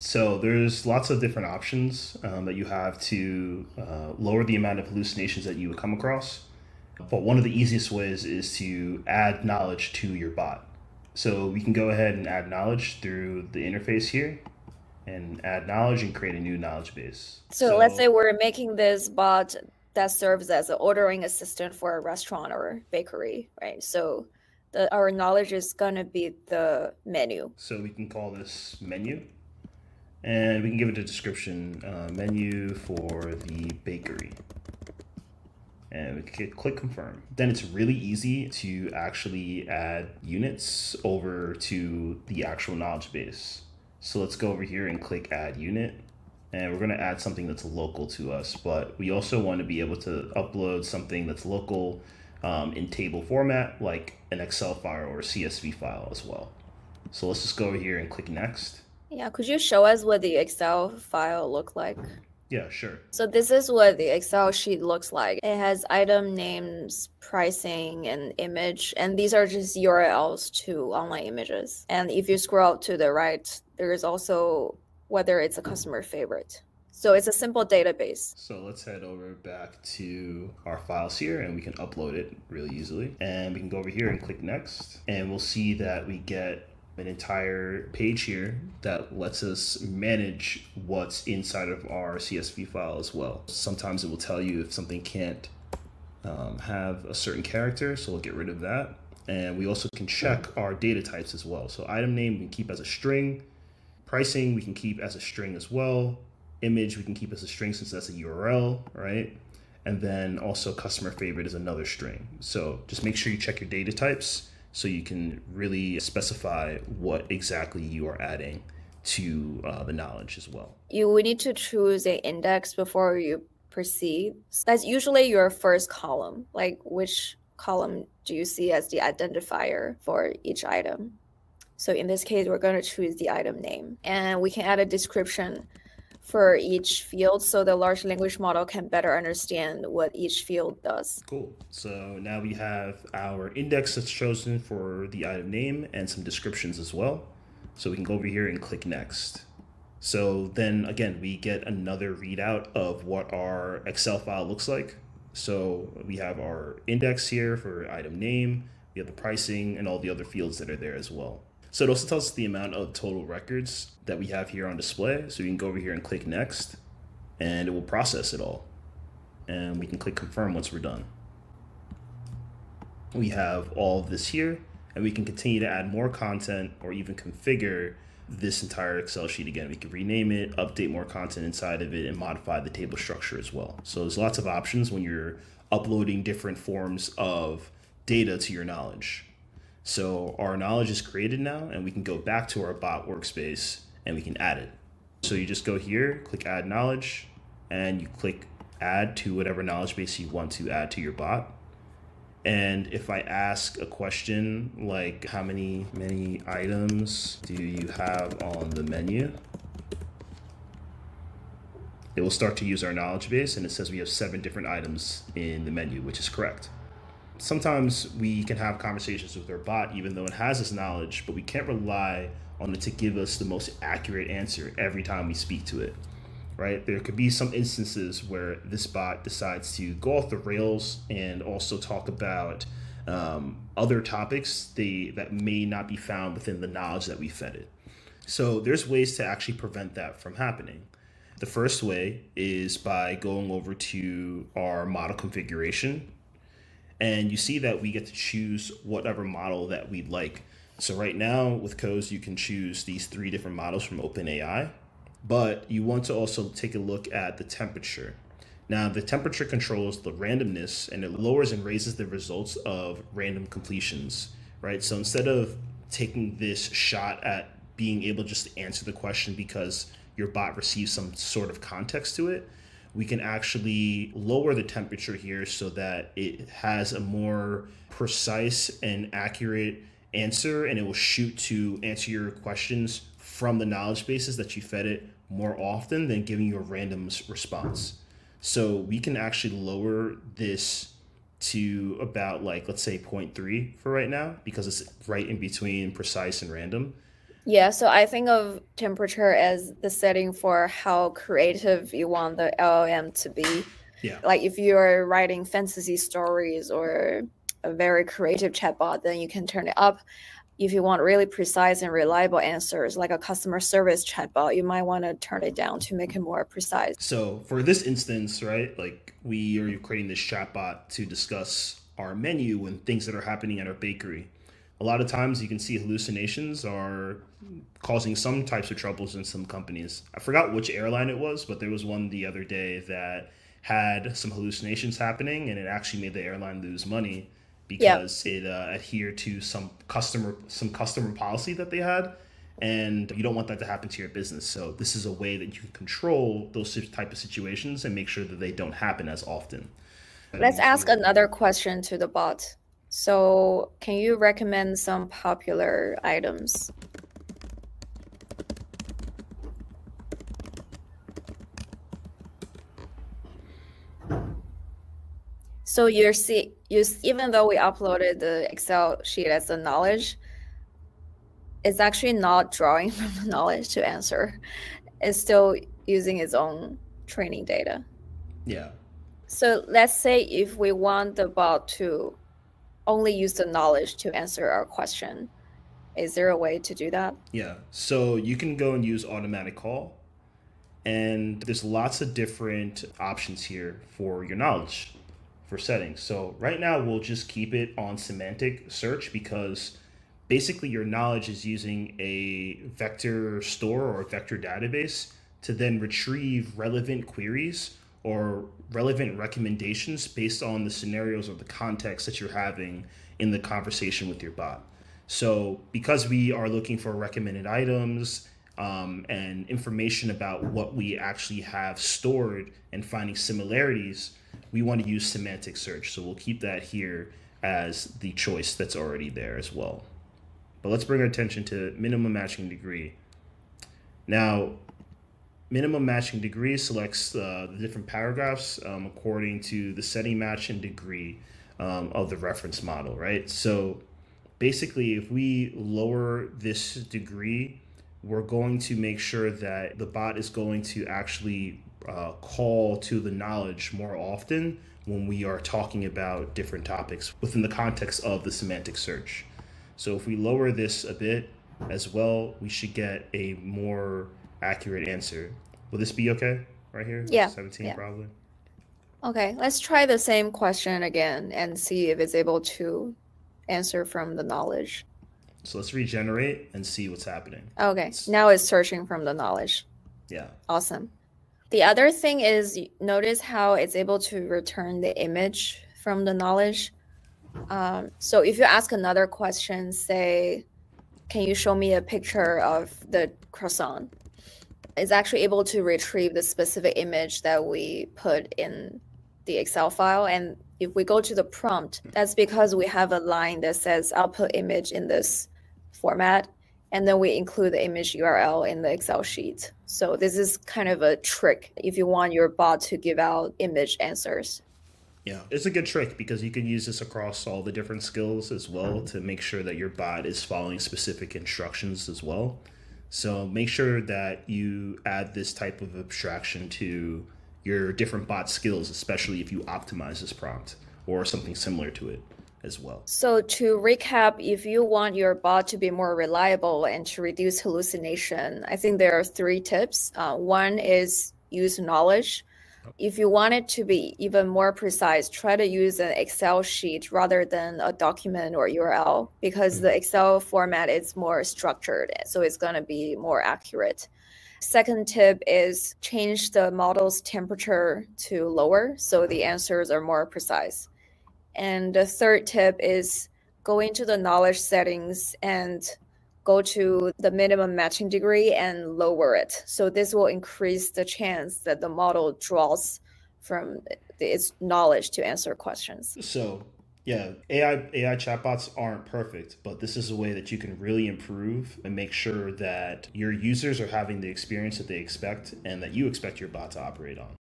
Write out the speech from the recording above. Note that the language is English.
So there's lots of different options um, that you have to uh, lower the amount of hallucinations that you would come across. But one of the easiest ways is to add knowledge to your bot. So we can go ahead and add knowledge through the interface here and add knowledge and create a new knowledge base. So, let's say we're making this bot that serves as an ordering assistant for a restaurant or bakery, right? So the, our knowledge is gonna be the menu. So we can call this menu and we can give it a description uh, menu for the bakery and we can click confirm. Then it's really easy to actually add units over to the actual knowledge base. So let's go over here and click add unit and we're going to add something that's local to us, but we also want to be able to upload something that's local um, in table format, like an Excel file or a CSV file as well. So let's just go over here and click next. Yeah, could you show us what the Excel file look like? Yeah, sure. So this is what the Excel sheet looks like. It has item names, pricing, and image, and these are just URLs to online images. And if you scroll to the right, there is also whether it's a customer favorite. So it's a simple database. So let's head over back to our files here and we can upload it really easily. And we can go over here and click next. And we'll see that we get an entire page here that lets us manage what's inside of our CSV file as well. Sometimes it will tell you if something can't um, have a certain character, so we'll get rid of that. And we also can check our data types as well. So item name we can keep as a string, Pricing we can keep as a string as well. Image we can keep as a string since that's a URL, right? And then also customer favorite is another string. So just make sure you check your data types so you can really specify what exactly you are adding to uh, the knowledge as well. You would need to choose an index before you proceed. That's usually your first column. Like which column do you see as the identifier for each item? So in this case, we're going to choose the item name and we can add a description for each field so the large language model can better understand what each field does. Cool. So now we have our index that's chosen for the item name and some descriptions as well. So we can go over here and click next. So then again, we get another readout of what our Excel file looks like. So we have our index here for item name, we have the pricing and all the other fields that are there as well. So it also tells us the amount of total records that we have here on display. So we can go over here and click next and it will process it all. And we can click confirm once we're done. We have all of this here and we can continue to add more content or even configure this entire Excel sheet again. We can rename it, update more content inside of it, and modify the table structure as well. So there's lots of options when you're uploading different forms of data to your knowledge. So our knowledge is created now and we can go back to our bot workspace and we can add it. So you just go here, click add knowledge, and you click add to whatever knowledge base you want to add to your bot. And if I ask a question like how many many items do you have on the menu? It will start to use our knowledge base and it says we have seven different items in the menu, which is correct sometimes we can have conversations with our bot even though it has this knowledge but we can't rely on it to give us the most accurate answer every time we speak to it right? There could be some instances where this bot decides to go off the rails and also talk about um, other topics they, that may not be found within the knowledge that we fed it. So there's ways to actually prevent that from happening. The first way is by going over to our model configuration and you see that we get to choose whatever model that we'd like. So right now with Coze, you can choose these three different models from OpenAI, but you want to also take a look at the temperature. Now the temperature controls the randomness and it lowers and raises the results of random completions, right? So instead of taking this shot at being able just to answer the question because your bot receives some sort of context to it, we can actually lower the temperature here so that it has a more precise and accurate answer and it will shoot to answer your questions from the knowledge bases that you fed it more often than giving you a random response. So we can actually lower this to about like let's say 0.3 for right now because it's right in between precise and random Yeah, so I think of temperature as the setting for how creative you want the LLM to be. Yeah. Like if you're writing fantasy stories or a very creative chatbot, then you can turn it up. If you want really precise and reliable answers, like a customer service chatbot, you might want to turn it down to make it more precise. So for this instance, right, like we are creating this chatbot to discuss our menu and things that are happening at our bakery. A lot of times you can see hallucinations are causing some types of troubles in some companies. I forgot which airline it was, but there was one the other day that had some hallucinations happening and it actually made the airline lose money because yep. it uh, adhered to some customer some customer policy that they had and you don't want that to happen to your business so this is a way that you can control those type of situations and make sure that they don't happen as often let's ask another question to the bot so can you recommend some popular items So you're see you even though we uploaded the Excel sheet as the knowledge, it's actually not drawing from the knowledge to answer. It's still using its own training data. Yeah. So let's say if we want the bot to only use the knowledge to answer our question, is there a way to do that? Yeah. So you can go and use automatic call. And there's lots of different options here for your knowledge for settings. So right now we'll just keep it on semantic search because basically your knowledge is using a vector store or vector database to then retrieve relevant queries or relevant recommendations based on the scenarios or the context that you're having in the conversation with your bot. So because we are looking for recommended items um, and information about what we actually have stored and finding similarities, we want to use semantic search. So we'll keep that here as the choice that's already there as well. But let's bring our attention to minimum matching degree. Now, minimum matching degree selects uh, the different paragraphs um, according to the setting match and degree um, of the reference model, right? So basically, if we lower this degree, we're going to make sure that the bot is going to actually uh, call to the knowledge more often when we are talking about different topics within the context of the semantic search. So if we lower this a bit as well, we should get a more accurate answer. Will this be okay right here? Yeah. 17 yeah. probably. Okay, let's try the same question again and see if it's able to answer from the knowledge. So let's regenerate and see what's happening. Okay, now it's searching from the knowledge. Yeah. Awesome. The other thing is notice how it's able to return the image from the knowledge. Um, so if you ask another question, say, can you show me a picture of the croissant? It's actually able to retrieve the specific image that we put in the Excel file. And if we go to the prompt, that's because we have a line that says output image in this format and then we include the image URL in the Excel sheet. So this is kind of a trick if you want your bot to give out image answers. Yeah, it's a good trick because you can use this across all the different skills as well to make sure that your bot is following specific instructions as well. So make sure that you add this type of abstraction to your different bot skills, especially if you optimize this prompt or something similar to it as well. So to recap, if you want your bot to be more reliable and to reduce hallucination, I think there are three tips. Uh, one is use knowledge. If you want it to be even more precise, try to use an Excel sheet rather than a document or URL because mm-hmm. the Excel format is more structured, so it's going to be more accurate. Second tip is change the model's temperature to lower so the answers are more precise. And the third tip is go into the knowledge settings and go to the minimum matching degree and lower it. So this will increase the chance that the model draws from its knowledge to answer questions. So yeah, AI AI chatbots aren't perfect, but this is a way that you can really improve and make sure that your users are having the experience that they expect and that you expect your bot to operate on.